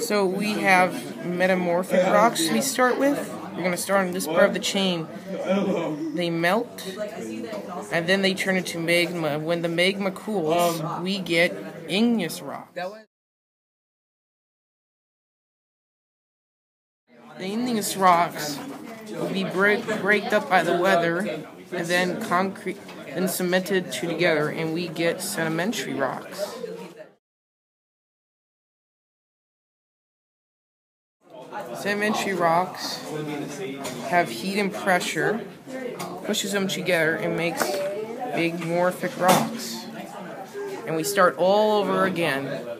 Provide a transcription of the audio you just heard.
So we have metamorphic rocks we start with. We're going to start on this part of the chain. They melt, and then they turn into magma. When the magma cools, we get igneous rock. The igneous rocks will be break, breaked up by the weather, and then concrete, then cemented together, and we get sedimentary rocks. Sedimentary rocks have heat and pressure, pushes them together and makes metamorphic rocks. And we start all over again.